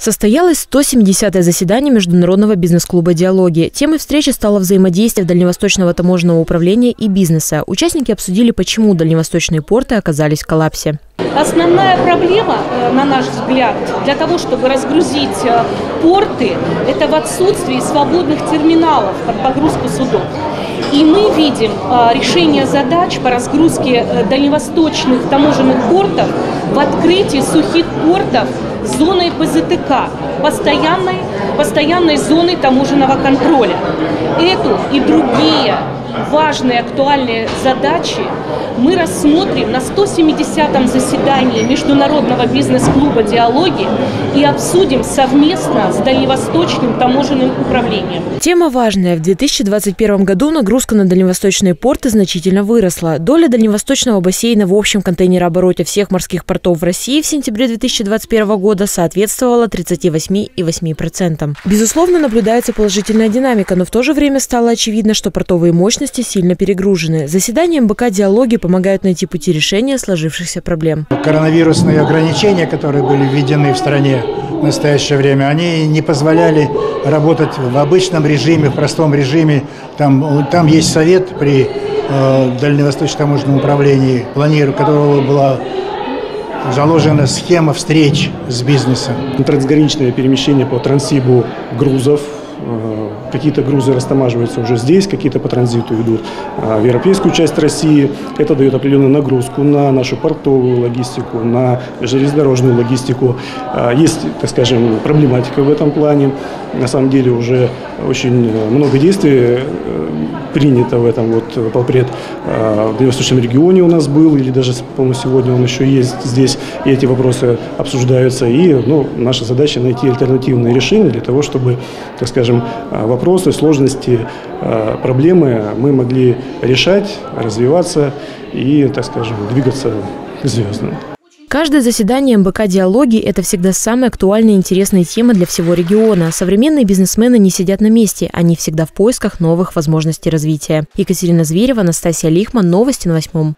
Состоялось 170-е заседание Международного бизнес-клуба «Диалоги». Темой встречи стало взаимодействие Дальневосточного таможенного управления и бизнеса. Участники обсудили, почему дальневосточные порты оказались в коллапсе. Основная проблема, э, на наш взгляд, для того, чтобы разгрузить э, порты, это в отсутствии свободных терминалов под погрузку судов. И мы видим э, решение задач по разгрузке дальневосточных таможенных портов в открытии сухих портов зоной ПЗТК, постоянной, постоянной зоной таможенного контроля. Эту и другие важные актуальные задачи мы рассмотрим на 170-м заседании Международного бизнес-клуба «Диалоги» и обсудим совместно с Дальневосточным таможенным управлением. Тема важная. В 2021 году нагрузка на дальневосточные порты значительно выросла. Доля дальневосточного бассейна в общем контейнерообороте всех морских портов в России в сентябре 2021 года соответствовала 38,8%. Безусловно, наблюдается положительная динамика, но в то же время стало очевидно, что портовые мощности сильно перегружены. Заседание МБК «Диалоги» помогают найти пути решения сложившихся проблем. Коронавирусные ограничения, которые были введены в стране в настоящее время, они не позволяли работать в обычном режиме, в простом режиме. Там, там есть совет при э, Дальневосточном таможенном управлении, планиру которого была заложена схема встреч с бизнесом. Трансграничное перемещение по трансибу грузов Какие-то грузы растамаживаются уже здесь, какие-то по транзиту идут а, в европейскую часть России. Это дает определенную нагрузку на нашу портовую логистику, на железнодорожную логистику. А, есть, так скажем, проблематика в этом плане. На самом деле уже очень много действий э, принято в этом. Вот полпред в Дальневосточном регионе у нас был, или даже, по-моему, сегодня он еще есть здесь, и эти вопросы обсуждаются. И ну, наша задача найти альтернативные решения для того, чтобы, так скажем, вопрос вопросы, сложности, э, проблемы мы могли решать, развиваться и, так скажем, двигаться к звездам. Каждое заседание МБК «Диалоги» – это всегда самая актуальная и интересная тема для всего региона. Современные бизнесмены не сидят на месте, они всегда в поисках новых возможностей развития. Екатерина Зверева, Анастасия Лихман. Новости на восьмом.